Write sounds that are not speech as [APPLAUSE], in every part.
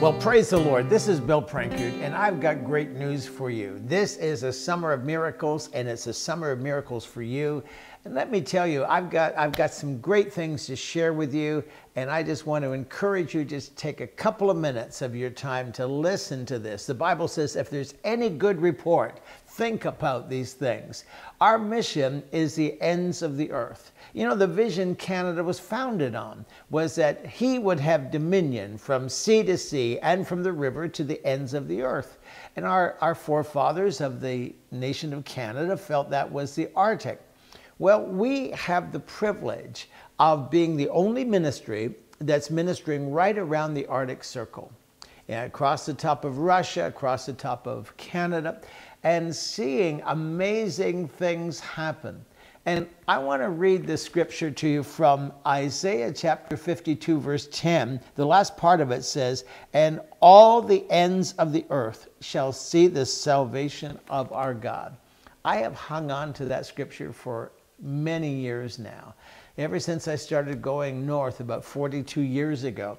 Well, praise the Lord. This is Bill Prankard, and I've got great news for you. This is a summer of miracles, and it's a summer of miracles for you. And let me tell you, I've got I've got some great things to share with you, and I just want to encourage you just take a couple of minutes of your time to listen to this. The Bible says if there's any good report, think about these things. Our mission is the ends of the earth. You know, the vision Canada was founded on was that he would have dominion from sea to sea and from the river to the ends of the earth. And our, our forefathers of the nation of Canada felt that was the Arctic. Well, we have the privilege of being the only ministry that's ministering right around the Arctic Circle, across the top of Russia, across the top of Canada, and seeing amazing things happen. And I want to read the scripture to you from Isaiah chapter 52, verse 10. The last part of it says, And all the ends of the earth shall see the salvation of our God. I have hung on to that scripture for many years now, ever since I started going north about 42 years ago.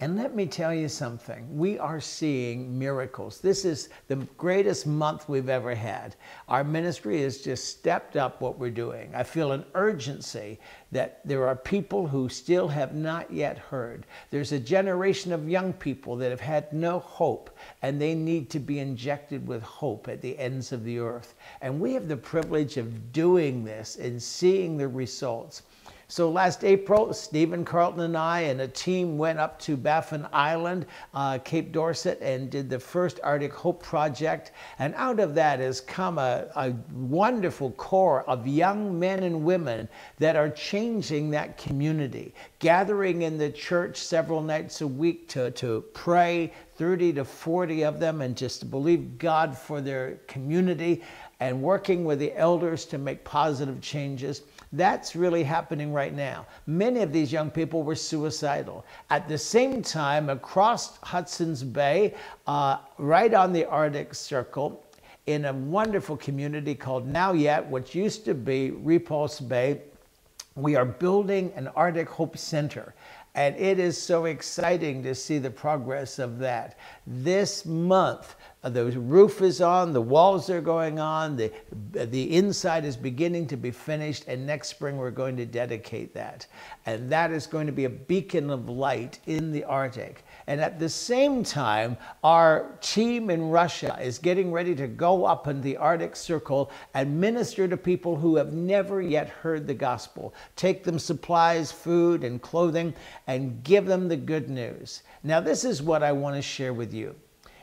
And let me tell you something. We are seeing miracles. This is the greatest month we've ever had. Our ministry has just stepped up what we're doing. I feel an urgency that there are people who still have not yet heard. There's a generation of young people that have had no hope, and they need to be injected with hope at the ends of the earth. And we have the privilege of doing this and seeing the results. So last April, Stephen Carlton and I and a team went up to Baffin Island, uh, Cape Dorset, and did the first Arctic Hope Project. And out of that has come a, a wonderful core of young men and women that are changing that community, gathering in the church several nights a week to, to pray, 30 to 40 of them, and just to believe God for their community and working with the elders to make positive changes. That's really happening right now. Many of these young people were suicidal. At the same time, across Hudson's Bay, uh, right on the Arctic Circle, in a wonderful community called Naujaat, which used to be Repulse Bay, we are building an Arctic Hope Center. And it is so exciting to see the progress of that. This month, Uh, the roof is on, the walls are going on, the, the inside is beginning to be finished, and next spring we're going to dedicate that. And that is going to be a beacon of light in the Arctic. And at the same time, our team in Russia is getting ready to go up in the Arctic Circle and minister to people who have never yet heard the gospel. Take them supplies, food, and clothing, and give them the good news. Now, this is what I want to share with you.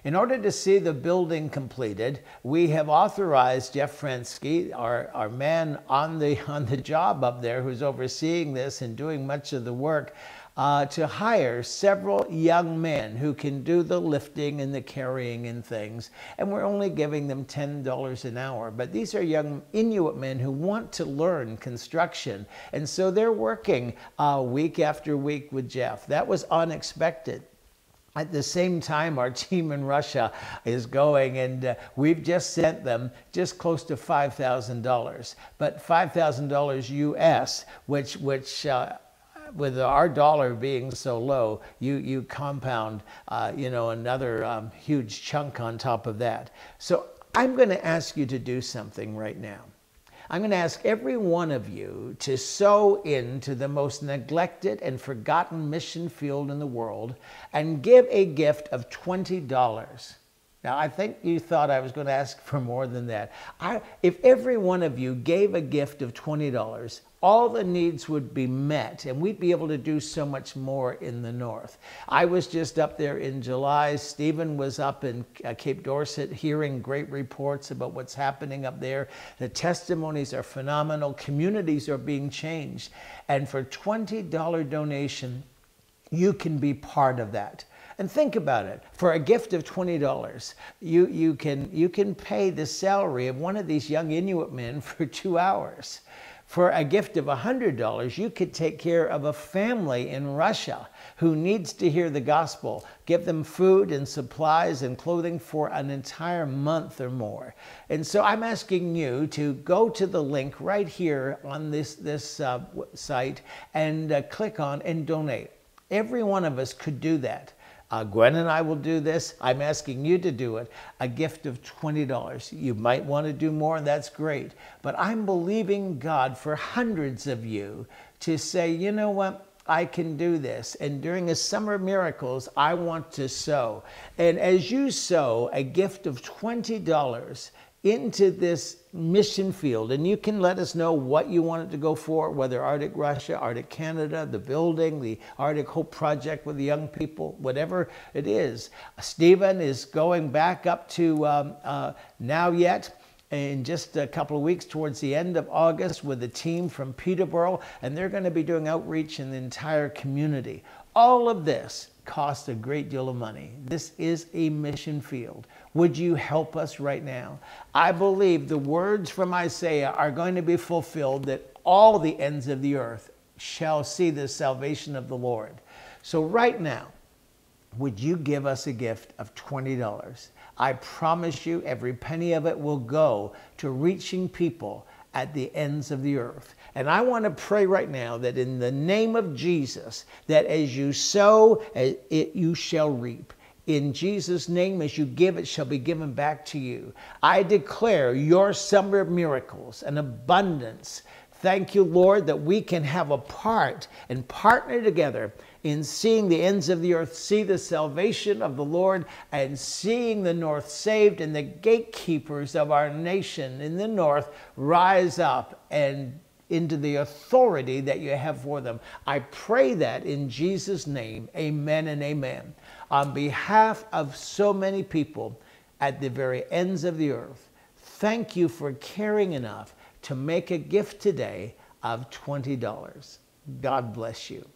In order to see the building completed, we have authorized Jeff Fransky, our, our man on the, [LAUGHS] on the job up there who's overseeing this and doing much of the work, uh, to hire several young men who can do the lifting and the carrying and things. And we're only giving them $10 an hour. But these are young Inuit men who want to learn construction. And so they're working uh, week after week with Jeff. That was unexpected. At the same time, our team in Russia is going, and uh, we've just sent them just close to $5,000. But $5,000 US, which, which uh, with our dollar being so low, you, you compound, uh, you know, another um, huge chunk on top of that. So I'm going to ask you to do something right now. I'm going to ask every one of you to sow into the most neglected and forgotten mission field in the world and give a gift of $20. Now, I think you thought I was going to ask for more than that. I, if every one of you gave a gift of $20, all the needs would be met and we'd be able to do so much more in the north. I was just up there in July. Stephen was up in uh, Cape Dorset hearing great reports about what's happening up there. The testimonies are phenomenal. Communities are being changed. And for $20 donation, you can be part of that. And think about it. For a gift of $20, you, you, can, you can pay the salary of one of these young Inuit men [LAUGHS] for two hours. For a gift of $100, you could take care of a family in Russia who needs to hear the gospel. Give them food and supplies and clothing for an entire month or more. And so I'm asking you to go to the link right here on this, this uh, site and uh, click on and donate. Every one of us could do that. Uh, Gwen and I will do this. I'm asking you to do it. A gift of $20. You might want to do more, and that's great. But I'm believing God for hundreds of you to say, you know what? I can do this. And during a summer miracles, I want to sow. And as you sow a gift of $20, into this mission field. And you can let us know what you want it to go for, whether Arctic Russia, Arctic Canada, the building, the Arctic Hope Project with the young people, whatever it is. Stephen is going back up to um, uh, Naujaat in just a couple of weeks towards the end of August with a team from Peterborough, and they're going to be doing outreach in the entire community. All of this costs a great deal of money. This is a mission field. Would you help us right now? I believe the words from Isaiah are going to be fulfilled that all the ends of the earth shall see the salvation of the Lord. So, right now, would you give us a gift of $20? I promise you, every penny of it will go to reaching people at the ends of the earth. And I want to pray right now that in the name of Jesus, that as you sow, it, you shall reap. In Jesus' name, as you give, it shall be given back to you. I declare your summer of miracles and abundance. Thank you, Lord, that we can have a part and partner together in seeing the ends of the earth, see the salvation of the Lord, and seeing the north saved and the gatekeepers of our nation in the north rise up and into the authority that you have for them. I pray that in Jesus' name. Amen and amen. On behalf of so many people at the very ends of the earth, thank you for caring enough to make a gift today of $20. God bless you.